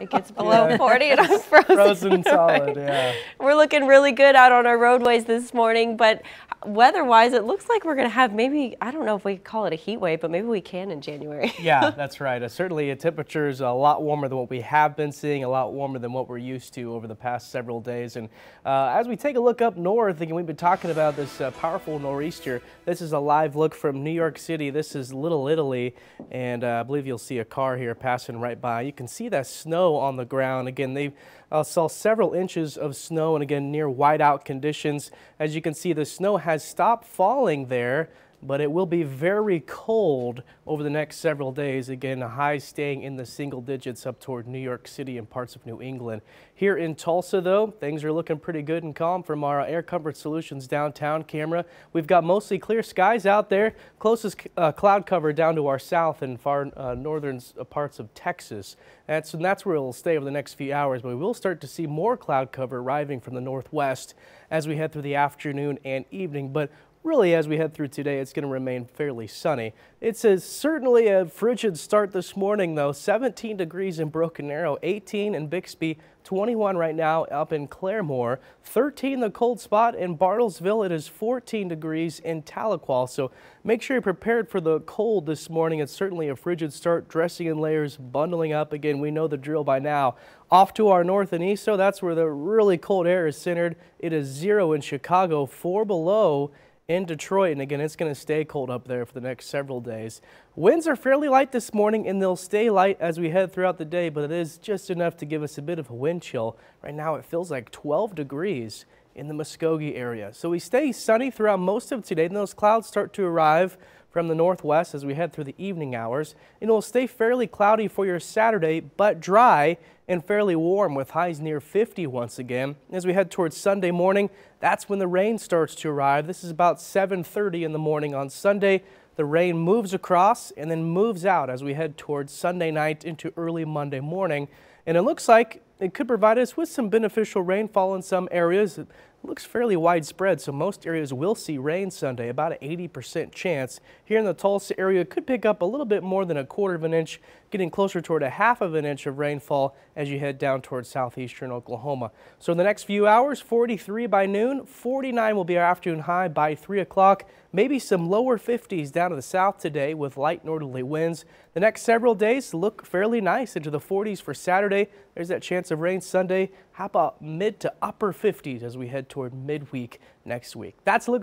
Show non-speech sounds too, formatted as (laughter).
It gets (laughs) below yeah. 40 and I'm frozen. Frozen (laughs) solid, yeah. We're looking really good out on our roadways this morning, but weather-wise, it looks like we're going to have maybe, I don't know if we call it a heat wave, but maybe we can in January. (laughs) yeah, that's right. Uh, certainly a temperature is a lot warmer than what we have been seeing, a lot warmer than what we're used to over the past several days. And uh, as we take a look up north, again, we've been talking about this uh, powerful nor'easter. This is a live look from New York City. This is Little Italy, and uh, I believe you'll see a car here passing right by. You can see that snow on the ground. Again, they uh, saw several inches of snow and again near whiteout conditions. As you can see, the snow has stopped falling there but it will be very cold over the next several days. Again, a high staying in the single digits up toward New York City and parts of New England. Here in Tulsa, though, things are looking pretty good and calm from our Air Comfort Solutions downtown camera. We've got mostly clear skies out there. Closest uh, cloud cover down to our south and far uh, northern uh, parts of Texas. That's, and that's where it'll stay over the next few hours, but we will start to see more cloud cover arriving from the northwest as we head through the afternoon and evening. But really as we head through today, it's going to remain fairly sunny. It's a, certainly a frigid start this morning, though. 17 degrees in Broken Arrow, 18 in Bixby, 21 right now up in Claremore, 13 the cold spot in Bartlesville. It is 14 degrees in Tahlequah. So make sure you're prepared for the cold this morning. It's certainly a frigid start, dressing in layers, bundling up. Again, we know the drill by now. Off to our north and east, so that's where the really cold air is centered. It is zero in Chicago, four below in Detroit. And again, it's going to stay cold up there for the next several days. Winds are fairly light this morning and they'll stay light as we head throughout the day, but it is just enough to give us a bit of a wind chill. Right now it feels like 12 degrees in the Muskogee area. So we stay sunny throughout most of today and those clouds start to arrive from the northwest as we head through the evening hours. It will stay fairly cloudy for your Saturday, but dry and fairly warm with highs near 50 once again. As we head towards Sunday morning, that's when the rain starts to arrive. This is about 7.30 in the morning on Sunday. The rain moves across and then moves out as we head towards Sunday night into early Monday morning. And it looks like it could provide us with some beneficial rainfall in some areas looks fairly widespread, so most areas will see rain Sunday, about an 80% chance. Here in the Tulsa area, could pick up a little bit more than a quarter of an inch, getting closer toward a half of an inch of rainfall as you head down towards southeastern Oklahoma. So in the next few hours, 43 by noon, 49 will be our afternoon high by 3 o'clock. Maybe some lower 50s down to the south today with light northerly winds. The next several days look fairly nice into the 40s for Saturday. There's that chance of rain Sunday. How about mid to upper 50s as we head toward midweek next week? That's a look.